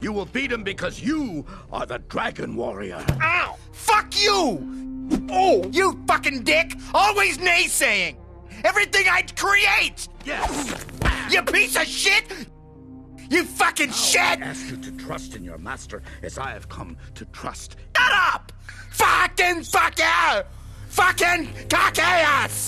You will beat him because you are the Dragon Warrior. Ow! Fuck you! Oh, you fucking dick! Always naysaying! Everything I create! Yes! You piece of shit! You fucking shit! I ask you to trust in your master as I have come to trust. Shut up! Fucking fuck you! Fucking cock ass!